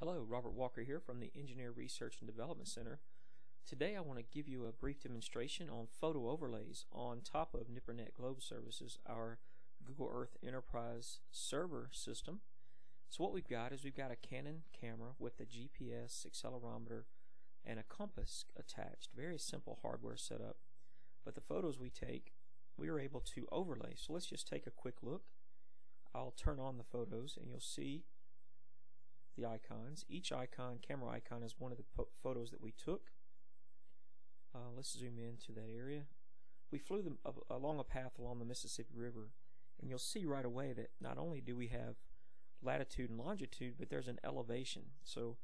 Hello, Robert Walker here from the Engineer Research and Development Center. Today I want to give you a brief demonstration on photo overlays on top of NIPRNet Globe Services, our Google Earth Enterprise server system. So what we've got is we've got a Canon camera with a GPS, accelerometer, and a compass attached. Very simple hardware setup. But the photos we take, we are able to overlay. So let's just take a quick look. I'll turn on the photos and you'll see the icons. Each icon, camera icon, is one of the photos that we took. Uh, let's zoom into that area. We flew them along a path along the Mississippi River, and you'll see right away that not only do we have latitude and longitude, but there's an elevation. So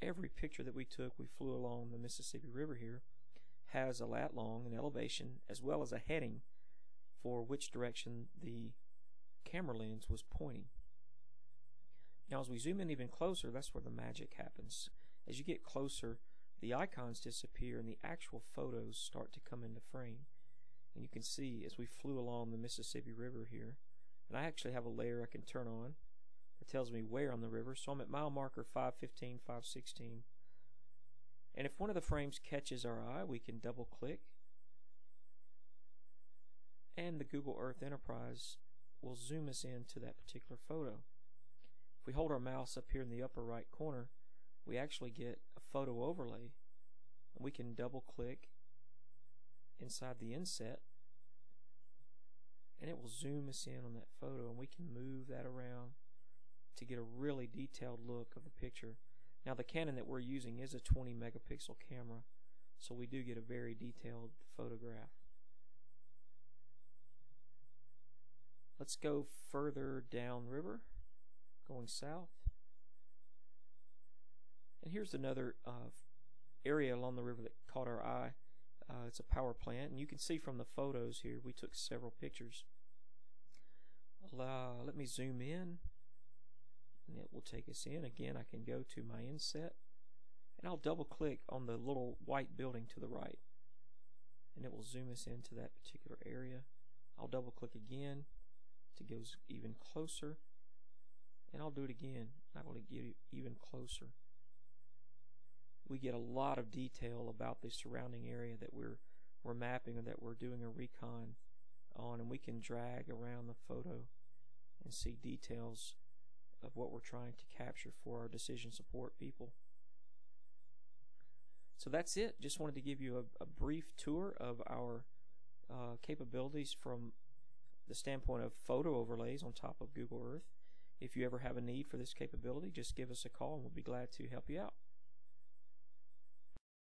every picture that we took, we flew along the Mississippi River here, has a lat long, an elevation, as well as a heading for which direction the camera lens was pointing. Now as we zoom in even closer, that's where the magic happens. As you get closer, the icons disappear and the actual photos start to come into frame. And you can see as we flew along the Mississippi River here, and I actually have a layer I can turn on that tells me where on the river. So I'm at mile marker 515, 516. And if one of the frames catches our eye, we can double click and the Google Earth Enterprise will zoom us in to that particular photo. If we hold our mouse up here in the upper right corner, we actually get a photo overlay. We can double click inside the inset and it will zoom us in on that photo and we can move that around to get a really detailed look of the picture. Now the Canon that we're using is a 20 megapixel camera so we do get a very detailed photograph. Let's go further downriver going south. And here's another uh, area along the river that caught our eye. Uh, it's a power plant, and you can see from the photos here, we took several pictures. Uh, let me zoom in, and it will take us in. Again, I can go to my inset, and I'll double click on the little white building to the right, and it will zoom us into that particular area. I'll double click again to go even closer and I'll do it again. I'm going to get even closer. We get a lot of detail about the surrounding area that we're we're mapping or that we're doing a recon on, and we can drag around the photo and see details of what we're trying to capture for our decision support people. So that's it. Just wanted to give you a, a brief tour of our uh, capabilities from the standpoint of photo overlays on top of Google Earth. If you ever have a need for this capability, just give us a call and we'll be glad to help you out.